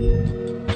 Música